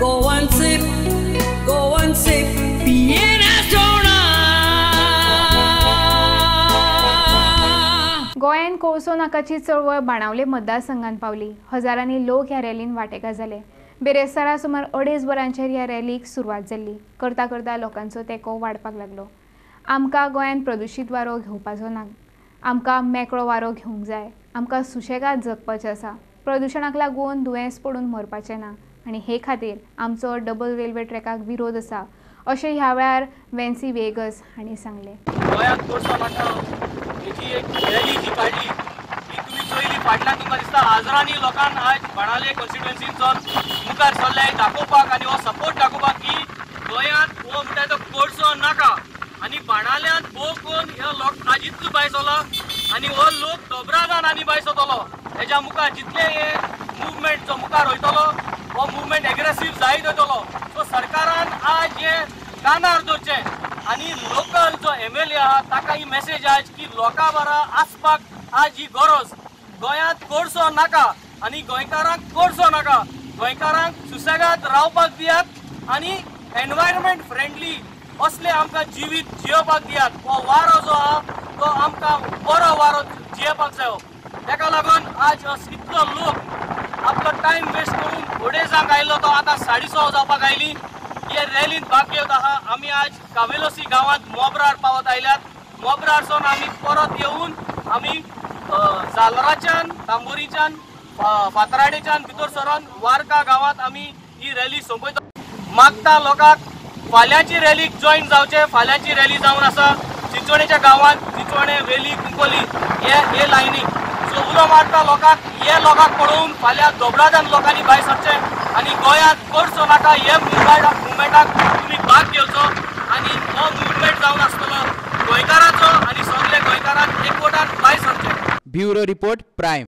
Go and sip, go and sip, Vienna soda. गोंयान कोळसो नाकाची चळवळ बाणावले मतदारसंघात पावली. हजारांनी लोक ह्या रॅलीन वांटेकार जाले बेरेस्तारा सुमार अडेच वरांचेर ह्या रॅलीक सुरवात जाल्ली करता करता लोकांचो तेंको वाडपाक लागलो. आमकां गोंयान प्रदुशीत वारो घेवपाचो ना. आमकां मेकळो वारो घेवंक जाय. आमकां सुशेगाद जगपाचें आसा. प्रदुशणाक लागून दुयेंस पडून मरपाचें ना. आनी हे खातीर आमचो डबल रेल्वे ट्रॅकाक विरोध आसा अशें ह्या वेळार वेन्सी वेगस हांणी सांगलें. गोंयांत कोर्सा नाका हेची एक रॅली जी काडली तुमी फाटल्यान तुमकां दिसता हजारांनी लोकांक आयज बाणावले कॉन्स्टिट्युएन्सीनचो मुखार सरले दाखोवपाक आनी हो सपोर्ट दाखोवपाक की गोंयांत हो म्हणटा तो कोर्सो नाका. आनी बाणावल्यांत भोव हो कोण ह्यो लोक आजीच भायर सरलो आनी हो लोक दोबरादान आनी भायर सरतलो हेज्या मुखार जितले हे मुवमेंट जो मुखार वयतलो हो मुवमेंट एग्रेसीव जायत वयतलो सो सरकारान आज हे कानार दवरचें आनी लोकल जो एम एल ए आहा ताका ही मेसेज आज की लोकां बरा आसपाक आज ही गरज. गोंयांत कोडसो नाका आनी गोंयकारांक कोर्सो नाका. गोंयकारांक सुसेगाद रावपाक दियात आनी एनवायरमेंट फ्रेंडली असले आमकां जिवीत जियोवपाक दियात. हो वारो जो आहा तो आमकां बरो वारो जियोवपाक जायो. ताका लागून आज इतलो लोक आपलो टायम वेस्ट लाख घोडेजांक आयलो तो आतां साडे स जावपाक आयली हे रॅलींत भाग घेवत आहा आमी आज कावेलोसी गांवांत मोबरार पावत आयल्यात मोबरारसून आमी परत येवन आमी अ, जालराच्यान तांबोरीच्यान फा- फातराडेच्यान भितर सरोन वारका गांवांत आमी ही रॅली सोंपयता मागता लोकांक फाल्यांची रॅलीक जॉईन जावचे. फाल्यांची रॅली जावन आसा चिंचोणेच्या गांवांत चिंचोणे वेली कुंकोली हे हे लायनीक उलो मारता लोकांक हे लोकांक पळोवन फाल्यां दोबरादान लोकांनी भायर सरचें. आनी गोंयांत करचो नाका हे मुवमेंटाक मुवमेंटाक तुमी भाग घेवचो. आनी हो मुवमेंट जावन आसतलो गोंयकाराचो आनी सगळे गोंयकारांक एकवटान भायर सरचें. Bureau report prime